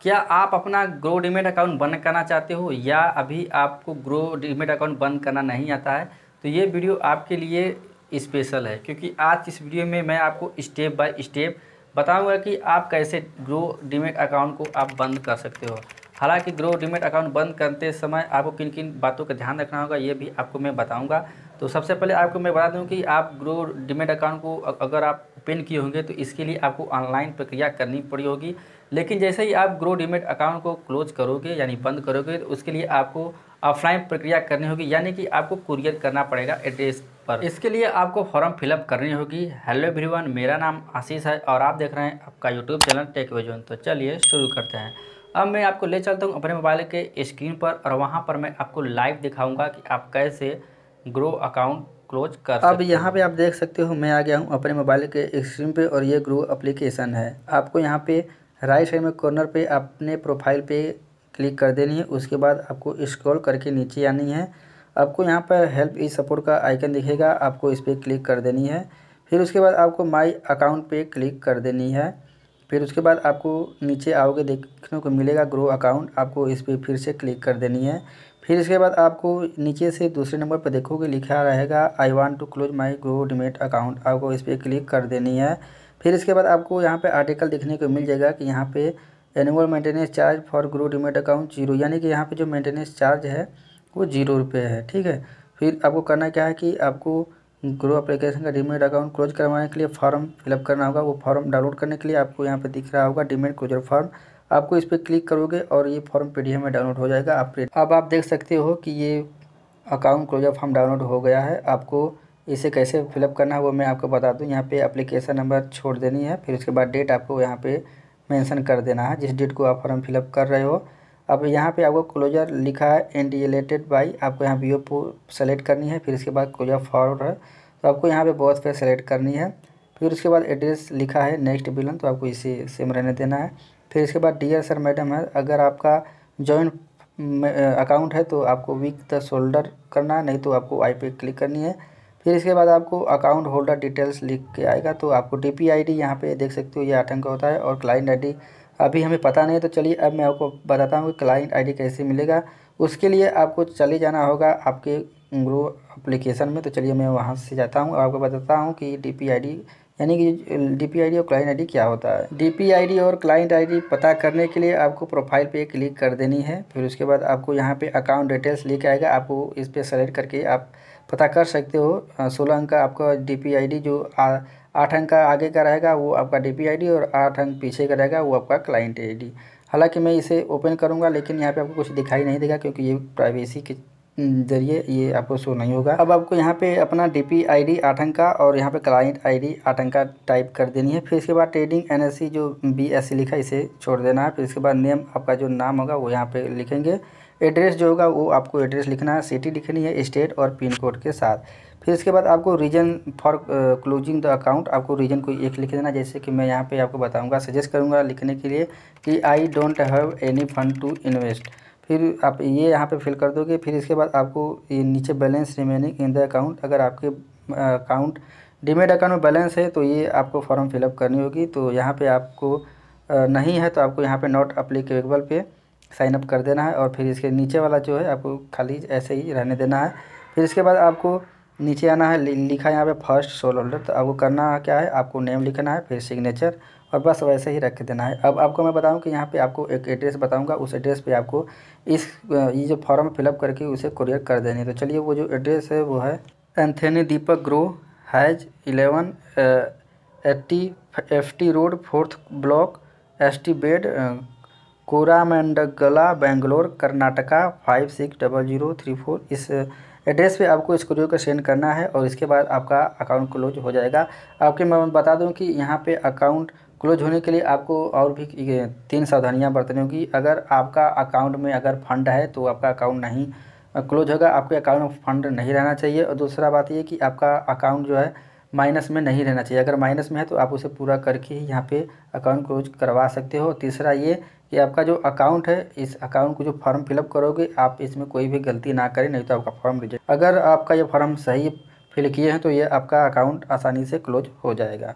क्या आप अपना ग्रो डीमेट अकाउंट बंद करना चाहते हो या अभी आपको ग्रो डीमेट अकाउंट बंद करना नहीं आता है? तो ये वीडियो आपके लिए स्पेशल है, क्योंकि आज इस वीडियो में मैं आपको स्टेप बाय स्टेप बताऊँगा कि आप कैसे ग्रो डीमेट अकाउंट को आप बंद कर सकते हो। हालाँकि ग्रो डीमेट अकाउंट बंद करते समय आपको किन किन बातों का ध्यान रखना होगा, ये भी आपको मैं बताऊँगा। तो सबसे पहले आपको मैं बता दूँ कि आप ग्रो डीमेट अकाउंट को अगर आप ओपन किए होंगे तो इसके लिए आपको ऑनलाइन प्रक्रिया करनी पड़ी होगी। लेकिन जैसे ही आप ग्रो डीमेट अकाउंट को क्लोज करोगे, यानी बंद करोगे तो उसके लिए आपको ऑफलाइन प्रक्रिया करनी होगी, यानी कि आपको कुरियर करना पड़ेगा एड्रेस पर। इसके लिए आपको फॉर्म फिलअप करनी होगी। हेलो एवरीवन, मेरा नाम आशीष है और आप देख रहे हैं आपका यूट्यूब चैनल टेक विजन। तो चलिए शुरू करते हैं। अब मैं आपको ले चलता हूँ अपने मोबाइल के स्क्रीन पर और वहाँ पर मैं आपको लाइव दिखाऊँगा कि आप कैसे ग्रो अकाउंट क्लोज कर अब यहाँ पे आप देख सकते हो मैं आ गया हूँ अपने मोबाइल के स्क्रीन पे और ये ग्रो एप्लीकेशन है। आपको यहाँ पे राइट साइड में कॉर्नर पे अपने प्रोफ़ाइल पे क्लिक कर देनी है। उसके बाद आपको स्क्रॉल करके नीचे आनी है। आपको यहाँ पर हेल्प ई सपोर्ट का आइकन दिखेगा आपको इस पर क्लिक कर देनी है। फिर उसके बाद आपको माई अकाउंट पे क्लिक कर देनी है। फिर उसके बाद आपको नीचे आओगे, देखने को मिलेगा ग्रो अकाउंट आपको इस पर फिर से क्लिक कर देनी है। फिर इसके बाद आपको नीचे से दूसरे नंबर पर देखोगे, लिखा रहेगा I want to close my Groww demat account आपको इस पर क्लिक कर देनी है। फिर इसके बाद आपको यहाँ पे आर्टिकल देखने को मिल जाएगा कि यहाँ पे annual maintenance charge for Groww demat account zero यानी कि यहाँ पे जो मेंटेनेंस चार्ज है, वो ज़ीरो रुपये है, ठीक है? फिर आपको करना क्या है कि आपको ग्रो एप्लीकेशन का डीमेट अकाउंट क्लोज करवाने के लिए फॉर्म फिलअप करना होगा। वो फॉर्म डाउनलोड करने के लिए आपको यहाँ पे दिख रहा होगा डीमेट क्लोजर फॉर्म। आपको इस पर क्लिक करोगे और ये फॉर्म पी में डाउनलोड हो जाएगा। आप अब आप देख सकते हो कि ये अकाउंट क्लोजर फॉर्म डाउनलोड हो गया है। आपको इसे कैसे फिलअप करना है वो मैं आपको बता दूँ। यहाँ पे एप्लीकेशन नंबर छोड़ देनी है। फिर उसके बाद डेट आपको यहाँ पे मेंशन कर देना है। जिस डेट को आप फॉर्म फिलअप कर रहे हो अब यहाँ पे आपको क्लोजर लिखा है एंडिलेटेड बाई आपको यहाँ वी ओ सेलेक्ट करनी है, फिर इसके बाद क्लोजर फॉरवर्ड है तो आपको यहाँ पे बहुत पे सेलेक्ट करनी है, फिर उसके बाद एड्रेस लिखा है नेक्स्ट बिलन तो आपको इसी सेम रहने देना है, फिर इसके बाद डियर सर मैडम है, अगर आपका जॉइंट अकाउंट है तो आपको वीक द शोल्डर करना है, नहीं तो आपको आई पे क्लिक करनी है, फिर इसके बाद आपको अकाउंट होल्डर डिटेल्स लिख के आएगा तो आपको डी पी आई डी यहाँ पर देख सकते हो, ये आठ अंक होता है, और क्लाइंट आई डी अभी हमें पता नहीं है तो चलिए अब मैं आपको बताता हूँ कि क्लाइंट आई डी कैसे मिलेगा। उसके लिए आपको चले जाना होगा आपके ग्रो अप्लीकेशन में तो चलिए मैं वहाँ से जाता हूँ। आपको बताता हूँ कि डी पी आई डी यानी कि डी पी आई डी और क्लाइंट आई डी क्या होता है। डी पी आई डी और क्लाइंट आई डी पता करने के लिए आपको प्रोफ़ाइल पे क्लिक कर देनी है। फिर उसके बाद आपको यहाँ पे अकाउंट डिटेल्स लेके आएगा। आपको इस पर सेलेक्ट करके आप पता कर सकते हो सोलह अंक का आपका डी पी आई डी जो आठ अंक का आगे का रहेगा, वो आपका डी पी आई डी और आठ अंक पीछे का रहेगा, वो आपका क्लाइंट आई डी हालाँकि मैं इसे ओपन करूँगा, लेकिन यहाँ पर आपको कुछ दिखाई नहीं देगा, क्योंकि ये प्राइवेसी के ज़रिए ये आपको शो नहीं होगा। अब आपको यहाँ पे अपना डी पी आई डी आठंका और यहाँ पे क्लाइंट आई डी आठंका टाइप कर देनी है। फिर इसके बाद ट्रेडिंग एन एस सी जो बी एस सी लिखा इसे छोड़ देना है। फिर इसके बाद नेम आपका जो नाम होगा, वो यहाँ पे लिखेंगे। एड्रेस जो होगा, वो आपको एड्रेस लिखना है। सिटी लिखनी है स्टेट और पिन कोड के साथ। फिर इसके बाद आपको reason for closing the account आपको रीजन को एक लिख देना। जैसे कि मैं यहाँ पे आपको बताऊँगा सजेस्ट करूँगा लिखने के लिए कि I don't have any fund to invest फिर आप ये यहाँ पे फिल कर दोगे, फिर इसके बाद आपको ये नीचे balance remaining in the account अगर आपके अकाउंट डिमेट अकाउंट में बैलेंस है तो ये आपको फॉर्म फिलअप करनी होगी। तो यहाँ पे आपको नहीं है तो आपको यहाँ पे नॉट अप्लीकेबल पे साइन अप कर देना है और फिर इसके नीचे वाला जो है, आपको खाली ऐसे ही रहने देना है। फिर इसके बाद आपको नीचे आना है लिखा यहाँ पे फ़र्स्ट सोल होल्डर तो आपको करना क्या है, आपको नेम लिखना है, फिर सिग्नेचर और बस वैसे ही रख देना है। अब आपको मैं बताऊँ कि यहाँ पे आपको एक एड्रेस बताऊँगा, उस एड्रेस पे आपको इस, ये जो फॉर्म फिलअप करके उसे कुरियर कर देनी तो चलिए, वो जो एड्रेस है, वो है Anthony Deepak Groww has eleven eighty F T road fourth block S T bed Koramangala Bangalore Karnataka five six double zero three four इस एड्रेस पे आपको इस कुरियर को सेंड करना है और इसके बाद आपका अकाउंट क्लोज हो जाएगा। आपके मैं बता दूँ कि यहाँ पे अकाउंट क्लोज होने के लिए आपको और भी तीन सावधानियाँ बरतनी होगी। अगर आपका अकाउंट में अगर फंड है तो आपका अकाउंट नहीं क्लोज होगा, आपके अकाउंट में फंड नहीं रहना चाहिए। और दूसरा बात ये कि आपका अकाउंट जो है माइनस में नहीं रहना चाहिए। अगर माइनस में है तो आप उसे पूरा करके ही यहाँ पे अकाउंट क्लोज करवा सकते हो। तीसरा ये कि आपका जो अकाउंट है, इस अकाउंट को जो फॉर्म फिलअप करोगे, आप इसमें कोई भी गलती ना करें, नहीं तो आपका फॉर्म रिजेक्ट अगर आपका ये फॉर्म सही फिल किए हैं तो ये आपका अकाउंट आसानी से क्लोज हो जाएगा।